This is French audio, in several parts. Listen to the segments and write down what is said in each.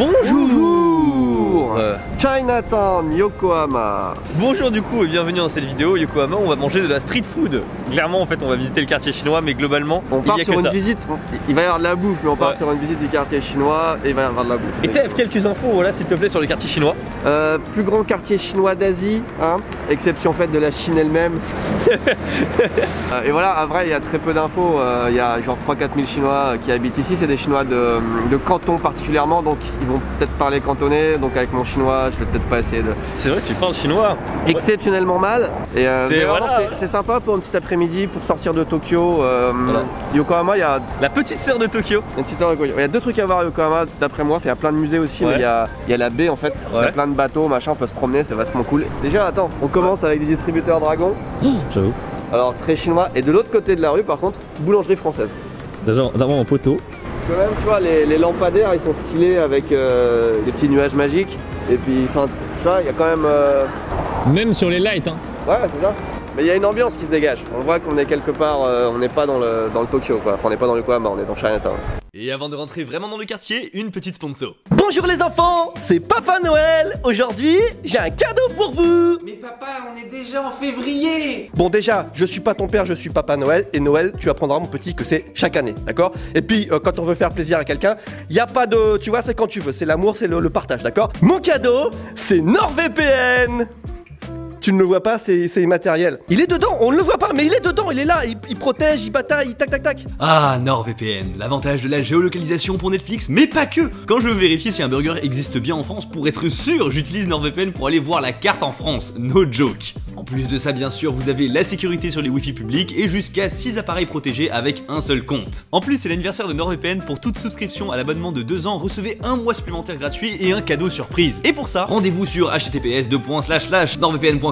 Bonjour Chinatown, Yokohama. Bonjour du coup et bienvenue dans cette vidéo Yokohama, on va manger de la street food. Clairement en fait on va visiter le quartier chinois mais globalement On il part y a sur que une ça. visite, il va y avoir de la bouffe, mais on part Ouais. sur une visite du quartier chinois et il va y avoir de la bouffe. Et t'as quelques infos voilà s'il te plaît sur le quartier chinois. Euh, plus grand quartier chinois d'Asie, hein, exception faite de la Chine elle-même. Euh, et voilà, à vrai, il y a très peu d'infos. euh, Il y a genre 3-4 000 Chinois qui habitent ici. C'est des Chinois de, de Canton particulièrement, donc ils vont peut-être parler cantonais. Donc avec mon chinois, je vais peut-être pas essayer de. C'est vrai que tu parles chinois. Exceptionnellement mal. Et euh, C'est- voilà. sympa pour un petit après-midi pour sortir de Tokyo. Euh, Voilà. Yokohama, il y a La petite sœur de Tokyo. une petite heure de Tokyo. Il y a deux trucs à voir à Yokohama d'après moi. Il y a plein de musées aussi, Ouais. mais il y a, il y a la baie en fait. Il y a plein de bateaux, machin, on peut se promener, c'est vachement cool. Déjà, attends, on commence avec des distributeurs dragons. J'avoue. Alors très chinois. Et de l'autre côté de la rue, par contre, boulangerie française. D'abord en poteau. Quand même, tu vois, les, les lampadaires, ils sont stylés avec euh, des petits nuages magiques. Et puis, tu vois, il y a quand même. euh, Même sur les lights, hein. Ouais, c'est ça. Mais il y a une ambiance qui se dégage. On voit qu'on est quelque part, euh, on n'est pas dans le, dans le Tokyo, quoi. Enfin, on n'est pas dans le Yokohama, on est dans Chinatown. Et avant de rentrer vraiment dans le quartier, une petite sponsor. Bonjour les enfants, c'est Papa Noël. Aujourd'hui, j'ai un cadeau pour vous. Mais papa, on est déjà en février Bon déjà, je suis pas ton père, je suis Papa Noël et Noël, tu apprendras mon petit que c'est chaque année, d'accord? Et puis euh, quand on veut faire plaisir à quelqu'un, il y a pas de, tu vois, c'est quand tu veux, c'est l'amour, c'est le, le partage, d'accord? Mon cadeau, c'est NordVPN. Tu ne le vois pas, c'est immatériel. Il est dedans, on ne le voit pas, mais il est dedans, il est là, il, il protège, il bataille, il tac tac tac. Ah, NordVPN, l'avantage de la géolocalisation pour Netflix, mais pas que Quand je veux vérifier si un burger existe bien en France, pour être sûr, j'utilise NordVPN pour aller voir la carte en France, no joke En plus de ça, bien sûr, vous avez la sécurité sur les Wi-Fi publics et jusqu'à 6 appareils protégés avec un seul compte. En plus, c'est l'anniversaire de NordVPN, pour toute souscription à l'abonnement de 2 ans, recevez un mois supplémentaire gratuit et un cadeau surprise. Et pour ça, rendez-vous sur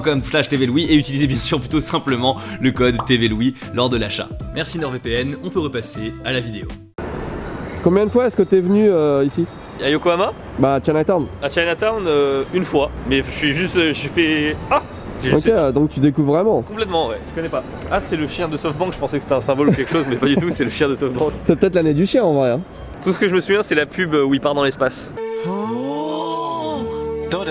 https nordvpn.com tvlouis et utilisez bien sûr plutôt simplement le code tvlouis lors de l'achat. Merci NordVPN, on peut repasser à la vidéo. Combien de fois est-ce que t'es venu euh, ici? À Yokohama, Bah, Chinatown. à Chinatown, euh, une fois. Mais je suis juste. euh, J'ai fait. Ah J'ai juste Ok, fait donc tu découvres vraiment. Complètement, ouais. Je connais pas. Ah, c'est le chien de SoftBank. Je pensais que c'était un symbole ou quelque chose, mais pas du tout. C'est le chien de SoftBank. C'est peut-être l'année du chien en vrai. hein. Tout ce que je me souviens, c'est la pub où il part dans l'espace. ど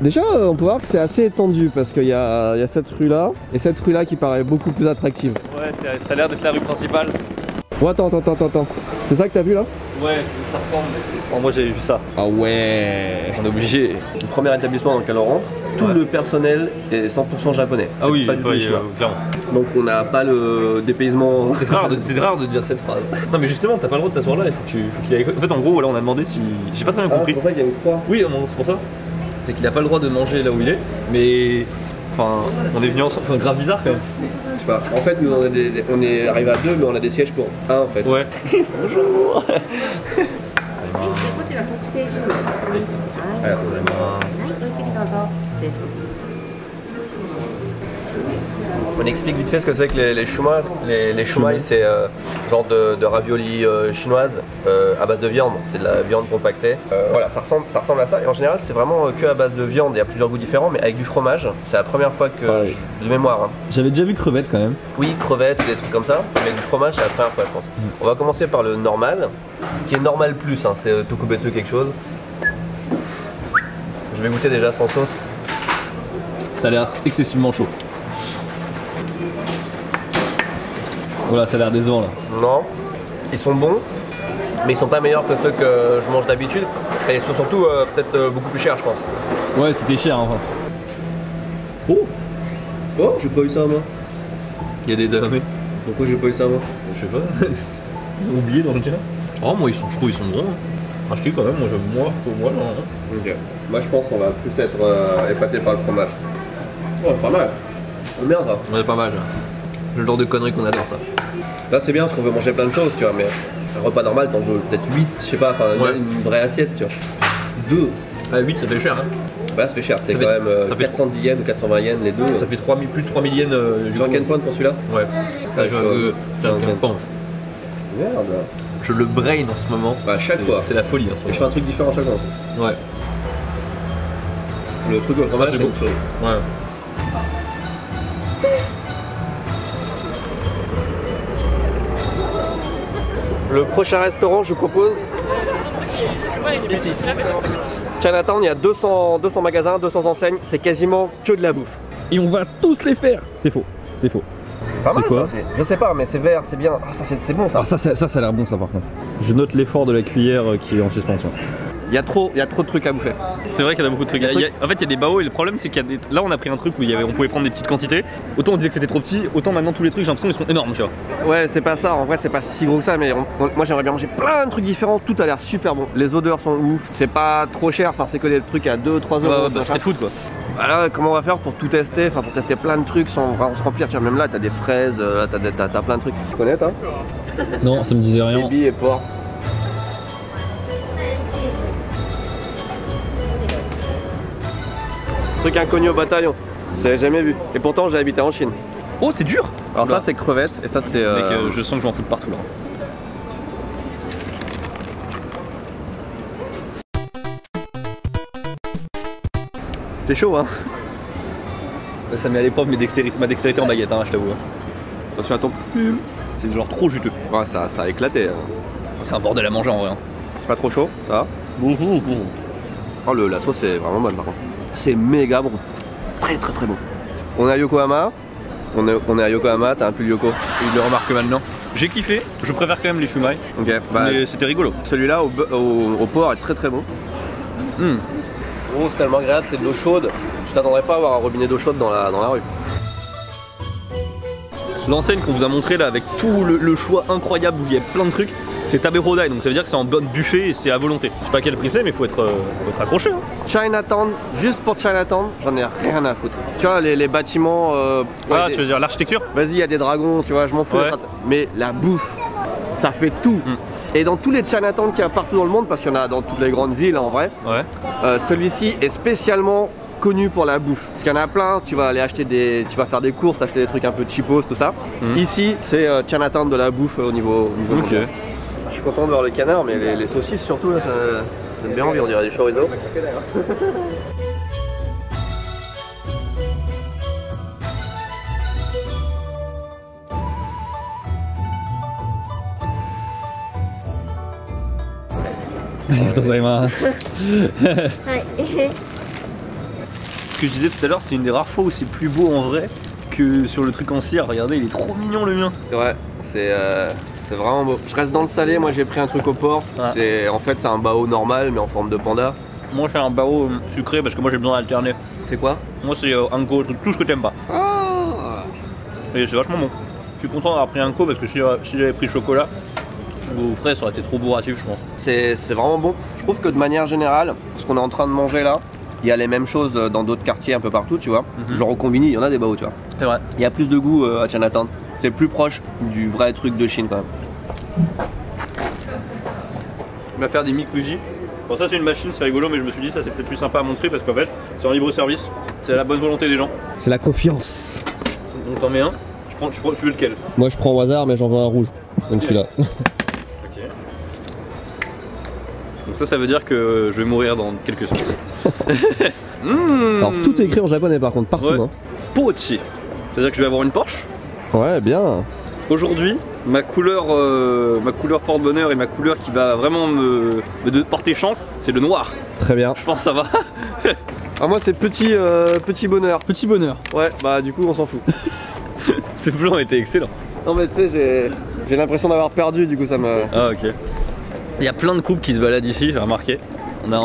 Déjà, on peut voir que c'est assez étendu parce qu'il y, y a, cette rue là et cette rue là qui paraît beaucoup plus attractive. Ouais, ça a l'air d'être la rue principale. Ouais, attends, attends, attends, attends. C'est ça que t'as vu là? Ouais, ça ressemble. Mais oh, moi j'avais vu ça. Ah ouais On est obligé. Le premier établissement dans lequel on rentre, tout le personnel est 100% japonais. Ah oui, pas du tout Donc on n'a pas le dépaysement. C'est rare, de, rare de dire cette phrase. Non mais justement, t'as pas le droit de t'asseoir là. En fait, en gros, on a demandé si. J'ai pas très bien ah, compris. C'est pour ça qu'il y a une croix. Oui, c'est pour ça. C'est qu'il a pas le droit de manger là où il est, mais. Enfin, on est venu ensemble. Enfin, grave bizarre quand même. Je sais pas. En fait, nous on, des- on est arrivé à deux, mais on a des sièges pour un en fait. Ouais. Bonjour. On explique vite fait ce que c'est que les, les shumai. Les, les c'est euh, genre de, de ravioli euh, chinoise euh, à base de viande. C'est de la viande compactée. Euh, voilà, ça ressemble, ça ressemble à ça. Et en général, c'est vraiment que à base de viande. Il y a plusieurs goûts différents, mais avec du fromage. C'est la première fois que, je- de mémoire. hein. J'avais déjà vu crevettes quand même. Oui, crevettes, des trucs comme ça. Mais avec du fromage, c'est la première fois, je pense. On va commencer par le normal, qui est normal plus. hein, c'est tokubetsu quelque chose. Je vais goûter déjà sans sauce. Ça a l'air excessivement chaud. Voilà, ça a l'air décevant là. Non, ils sont bons, mais ils sont pas meilleurs que ceux que je mange d'habitude. Et ils sont surtout euh, peut-être euh, beaucoup plus chers, je pense. Ouais, c'était cher enfin. Oh Oh, j'ai pas eu ça à moi. Il y a des damés. Pourquoi j'ai pas eu ça à moi? Je sais pas. Ils ont oublié dans le cas. Oh, moi, ils sont, je trouve ils sont bons. hein. Acheter quand même, moi, j'aime moi, pour moi, non. hein. Ok. Moi, je pense qu'on va plus être euh, épaté par le fromage. Oh, pas mal. C'est bien ça. Ouais, pas mal. Le genre de conneries qu'on adore ça. Là, c'est bien parce qu'on veut manger plein de choses, tu vois, mais un repas normal, t'en veux peut-être 8, je sais pas, enfin Ouais. une vraie assiette, tu vois. 2. Ah, 8, ça fait cher, hein. Bah, ça fait cher, c'est Ça quand fait- même euh, ça fait- 410 yens ou 420 yens les deux. Ça fait 3000, plus de 3000 yens. Euh, Tu veux Point pour celui-là? Ouais. J'ai je euh, Pan. Merde. Je le brain en ce moment. Bah, à chaque fois. C'est la folie en ce Et je fais moment. un truc différent chaque fois. Ouais. Le truc au fromage, c'est bon. Ouais. Le prochain restaurant, je propose Ici. Chinatown, il y a 200, 200 magasins, 200 enseignes, c'est quasiment que de la bouffe. Et on va tous les faire C'est faux, c'est faux. Pas C'est quoi ça, Je sais pas, mais c'est vert, c'est bien. Ah, ça, c'est bon ça. Alors ça, ça, ça, a l'air bon ça par contre. Je note l'effort de la cuillère qui est en suspension. Il y, a trop, il y a trop de trucs à bouffer. C'est vrai qu'il y a beaucoup de trucs. Il y a- en fait, il y a des baos et le problème, c'est qu'il y a des. Là, on a pris un truc où il y avait, on pouvait prendre des petites quantités. Autant on disait que c'était trop petit, autant maintenant tous les trucs, j'ai l'impression qu'ils sont énormes, tu vois. Ouais, c'est pas ça, en vrai, c'est pas si gros que ça, mais on- on- moi j'aimerais bien manger plein de trucs différents, tout a l'air super bon. Les odeurs sont ouf, c'est pas trop cher, enfin, c'est que des trucs à 2-3 euros. Ouais, ouais, bah, street food quoi. Voilà, comment on va faire pour tout tester, enfin pour tester plein de trucs sans vraiment se remplir. Tiens, même là, t'as des fraises, euh, là, t'as des- t'as t'as plein de trucs. Tu connais, toi? Non, ça me disait rien. Baby et porc. Truc inconnu au bataillon, j'avais jamais vu. Et pourtant, j'ai habité en Chine. Oh, c'est dur Alors, Oula. ça, c'est crevettes, et ça, c'est. euh, Mec, euh, je sens que je vais en foutre partout là. C'était chaud, hein. Ça met à l'épreuve dextéri- ma dextérité en baguette, hein, je t'avoue. Attention à ton. C'est genre trop juteux. Ouais, ça, ça a éclaté. hein. C'est un bordel à manger en vrai. hein. C'est pas trop chaud, ça va Oh, le, la sauce est vraiment bonne par contre. C'est méga bon. Très très très bon. On est à Yokohama. On est, on est à Yokohama, t'as un pull Yoko. Il le remarque maintenant. J'ai kiffé, je préfère quand même les shumai, Ok, bah mais c'était rigolo. celui-là au, au, au porc est très très bon. Hmm. Oh, c'est tellement agréable, c'est de l'eau chaude. Je t'attendrais pas à avoir un robinet d'eau chaude dans la, dans la rue. L'enseigne qu'on vous a montré là avec tout le, le choix incroyable où il y a plein de trucs, c'est Taberodai, donc ça veut dire que c'est en bonne buffet et c'est à volonté. Je sais pas quel prix c'est, mais faut être, euh, faut être accroché. hein. Chinatown, juste pour Chinatown, j'en ai rien à foutre. Tu vois, les, les bâtiments. euh, ouais, Ah, des- tu veux dire l'architecture? Vas-y, il y a des dragons, tu vois, je m'en fous. Ouais. Mais la bouffe, ça fait tout. Mm. Et dans tous les Chinatown qu'il y a partout dans le monde, parce qu'il y en a dans toutes les grandes villes en vrai, Ouais. euh, celui-ci est spécialement connu pour la bouffe. Parce qu'il y en a plein, tu vas aller acheter des. Tu vas faire des courses, acheter des trucs un peu cheapos, tout ça. Mm. Ici, c'est euh, Chinatown de la bouffe au niveau, au niveau. Suis content de voir le canard, mais les, les saucisses surtout, là, ça ça donne bien envie, on dirait du chorizo. Ce que je disais tout à l'heure, c'est une des rares fois où c'est plus beau en vrai que sur le truc en cire. Regardez, il est trop mignon le mien. Ouais, c'est euh, c'est vraiment beau. Je reste dans le salé, moi j'ai pris un truc au porc. Ouais. C'est En fait, c'est un bao normal, mais en forme de panda. Moi, je fais un bao sucré parce que moi j'ai besoin d'alterner. C'est quoi? Moi, c'est euh, un go, tout ce que t'aimes pas. Ah Et c'est vachement bon. Je suis content d'avoir pris un co parce que si, euh, si j'avais pris chocolat ou frais, ça aurait été trop bourratif, je pense. C'est c'est vraiment bon. Je trouve que de manière générale, ce qu'on est en train de manger là, il y a les mêmes choses euh, dans d'autres quartiers un peu partout, tu vois. Mhm. Genre au combini, il y en a des baos, tu vois. C'est vrai. Il y a plus de goût euh, à Chinatown. C'est plus proche du vrai truc de Chine quand même. Il va faire des mikuji. Bon, ça, c'est une machine, c'est rigolo, mais je me suis dit, ça c'est peut-être plus sympa à montrer parce qu'en fait, c'est en libre service. C'est à la bonne volonté des gens. C'est la confiance. Donc, t'en mets un. Je prends, tu, prends- tu veux lequel? Moi je prends au hasard, mais j'en veux un rouge. Donc celui-là. Ok. Donc, ça, ça veut dire que je vais mourir dans quelques secondes. Mmh. Alors tout est écrit en japonais par contre, partout. Ouais. Hein. Pochi. C'est-à-dire que je vais avoir une Porsche. Ouais, bien. Aujourd'hui, ma couleur, euh, ma couleur porte-bonheur et ma couleur qui va vraiment me, porter chance, c'est le noir. Très bien. Je pense que ça va. Ah moi c'est petit, euh, petit bonheur. Petit bonheur. Ouais, bah du coup on s'en fout. Ce blanc était excellent. Non mais tu sais, j'ai- l'impression d'avoir perdu, du coup ça me... Ah ok. Il y a plein de couples qui se baladent ici, j'ai remarqué.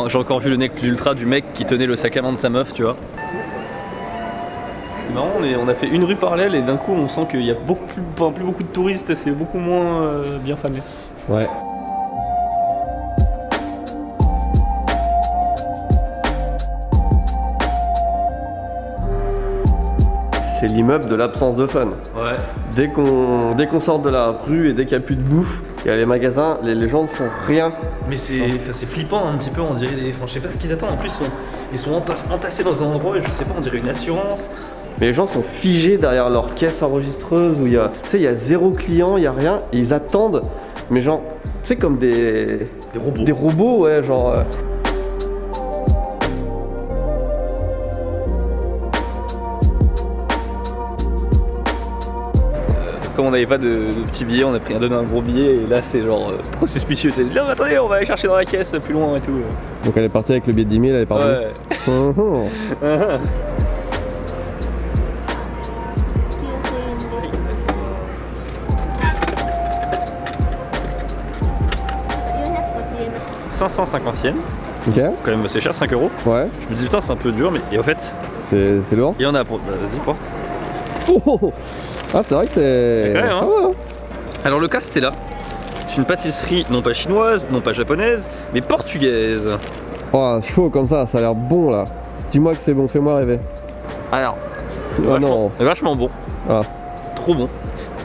J'ai encore vu le nec plus ultra du mec qui tenait le sac à main de sa meuf, tu vois. C'est marrant, on, est- on a fait une rue parallèle et d'un coup on sent qu'il y a beaucoup plus, enfin, plus beaucoup de touristes, c'est beaucoup moins euh, bien famé. Ouais. C'est l'immeuble de l'absence de fun. Ouais. Dès qu'on dès qu'on sort de la rue et dès qu'il n'y a plus de bouffe, il y a les magasins, les, les gens ne font rien. Mais c'est enfin, flippant un petit peu, on dirait des. Enfin, je sais pas ce qu'ils attendent. En plus, ils sont, ils sont entass- entassés dans un endroit et je sais pas, on dirait une assurance. Mais les gens sont figés derrière leur caisse enregistreuse où il y a, tu sais, il y a zéro client, il y a rien, et ils attendent. Mais genre, tu sais, comme des, Des robots. des robots, ouais, genre. euh, comme on n'avait pas de, de petits billets, on a pris un donné un gros billet et là c'est genre euh, trop suspicieux. C'est non mais attendez, on va aller chercher dans la caisse plus loin et tout. Donc elle est partie avec le billet de 10 000, elle est partie. Ouais. 550 yens, Ok, quand même assez cher, 5 euros. ouais, Je me dis putain c'est un peu dur mais et en fait c'est lourd. il y en a pour. bah, vas-y porte. Oh, oh, oh. Ah, c'est vrai que c'est. hein. Ah ouais, hein. Alors le Castella, c'est une pâtisserie non pas chinoise, non pas japonaise, mais portugaise. Oh, chaud comme ça, ça a l'air bon là. Dis-moi que c'est bon, fais-moi rêver. Alors, Oh vachement, non. vachement bon. Ah. Trop bon.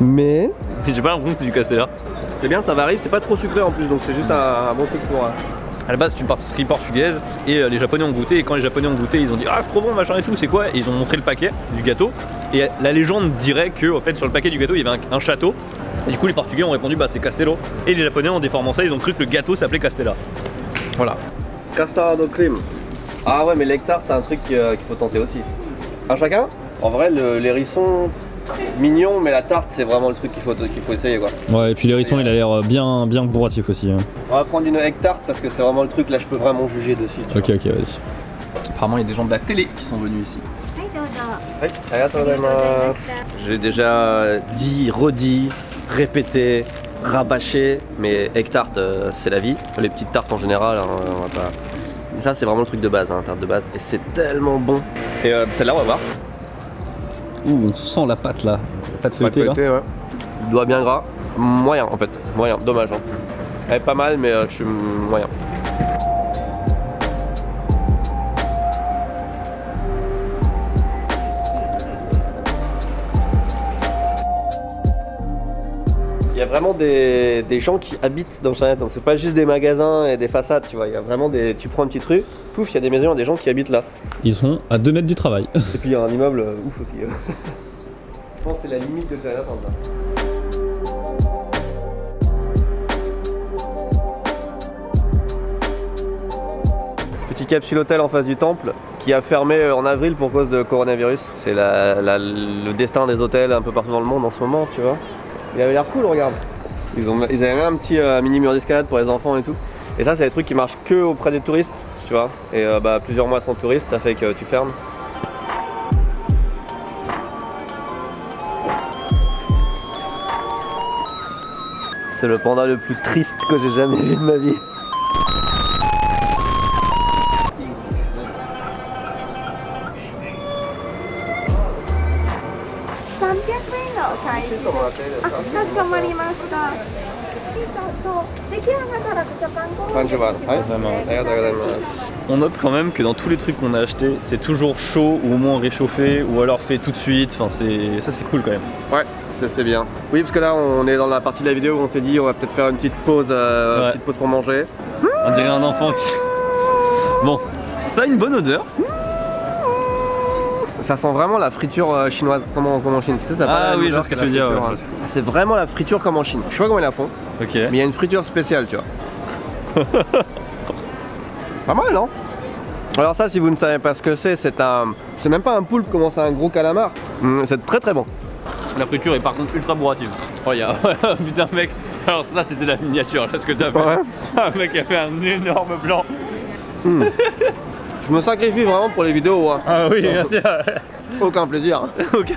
Mais. J'ai pas l'impression que c'est du Castella. C'est bien, ça varie, c'est pas trop sucré en plus, donc c'est juste un, un bon truc pour. euh, À la base, c'est une pâtisserie portugaise et euh, les Japonais ont goûté. Et quand les Japonais ont goûté, ils ont dit Ah, c'est trop bon, machin et tout, c'est quoi? Et ils ont montré le paquet du gâteau. Et la légende dirait que, en fait, sur le paquet du gâteau, il y avait un, un château. Et du coup, les Portugais ont répondu Bah, c'est Castello. Et les Japonais, en déformant ça, ils ont cru que le gâteau s'appelait Castella. Voilà. Castard cream. Ah ouais, mais l'hectare, c'est un truc euh, qu'il faut tenter aussi. Un chacun? En vrai, le- l'hérisson, mignon, mais la tarte, c'est vraiment le truc qu'il faut, qu'il faut essayer quoi. Ouais, et puis l'hérisson il a l'air euh, bien, bien bourratif aussi. hein. On va prendre une hectare parce que c'est vraiment le truc, là je peux vraiment juger dessus. Ok, ok, vas-y. Apparemment, il y a des gens de la télé qui sont venus ici. gozaimasu. J'ai déjà dit, redit, répété, rabâché, mais hectare, euh, c'est la vie. Les petites tartes en général, hein, on va pas. Mais ça, c'est vraiment le truc de base, hein, tarte de base, et c'est tellement bon. Et euh, celle-là, on va voir. Ouh, on sent la pâte là. La pâte feuilletée là. ouais. Doigt bien gras. Moyen en fait. Moyen. Dommage. Hein. Elle est pas mal, mais euh, je suis moyen. Y a vraiment des, des gens qui habitent dans Chinatown. C'est pas juste des magasins et des façades, tu vois. Il y a vraiment des. Tu prends une petite rue, pouf, il y a des maisons, il y a des gens qui habitent là. Ils sont à 2 mètres du travail. Et puis il y a un immeuble euh, ouf aussi. euh. Je pense que c'est la limite de Chinatown là. Petit capsule hôtel en face du temple qui a fermé euh, en avril pour cause de coronavirus. C'est la- la- le destin des hôtels un peu partout dans le monde en ce moment, tu vois. Il avait l'air cool, regarde. Ils, ont, ils avaient même un petit euh, mini mur d'escalade pour les enfants et tout. Et ça, c'est des trucs qui marchent que auprès des touristes, tu vois. Et euh, bah, plusieurs mois sans touristes, ça fait que tu fermes. C'est le panda le plus triste que j'ai jamais vu de ma vie. On note quand même que dans tous les trucs qu'on a achetés, c'est toujours chaud ou au moins réchauffé ou alors fait tout de suite. Enfin, c'est ça, c'est cool quand même. Ouais, c'est c'est bien. Oui, parce que là, on est dans la partie de la vidéo où on s'est dit on va peut-être faire une petite pause, euh, une petite pause pour manger. On dirait un enfant qui. Bon, ça a une bonne odeur. Ça sent vraiment la friture euh, chinoise, comme en, comme en Chine. Tu sais, ça a Ah oui, je odeur vois ce que tu veux dire, ouais, hein. C'est vraiment la friture comme en Chine. Je sais pas comment ils la font, mais il y a une friture spéciale, tu vois. pas mal, non Alors ça, si vous ne savez pas ce que c'est, c'est un, c'est même pas un poulpe, comment c'est un gros calamar. Hum, c'est très très bon. La friture est par contre ultra bourrative. Oh, y'a. Putain, mec. Alors, ça, c'était la miniature, là, ce que t'as fait. Ouais. Un mec a fait un énorme blanc. Je me sacrifie vraiment pour les vidéos, hein. Ah oui, bien sûr. aucun plaisir. Ok.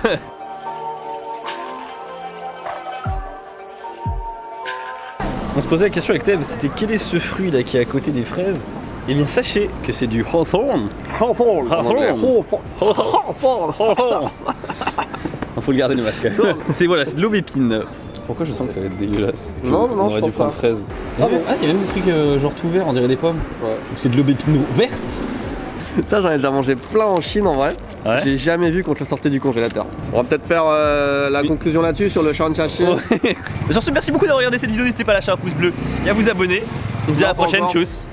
On se posait la question avec Teb, c'était quel est ce fruit là qui est à côté des fraises? Eh bien sachez que c'est du hawthorn. Hawthorn. Hawthorn. Hawthorn. Hawthorn. Il faut le garder le masque. c'est voilà, c'est de l'aubépine. Pourquoi je sens que ça va être dégueulasse? Non, non, On je aurait dû prendre pas. fraise. Ah, bon, ah, il y a même des trucs euh, genre tout vert, on dirait des pommes. Ouais. C'est de l'aubépine verte? Ça, j'en ai déjà mangé plein en Chine en vrai. Ouais. J'ai jamais vu quand je le sortais du congélateur. On va peut-être faire euh, la conclusion là-dessus sur le chanchaché. Ouais. Sur ce, merci beaucoup d'avoir regardé cette vidéo. N'hésitez pas à lâcher un pouce bleu et à vous abonner. On se dit à la prochaine. Tchuss.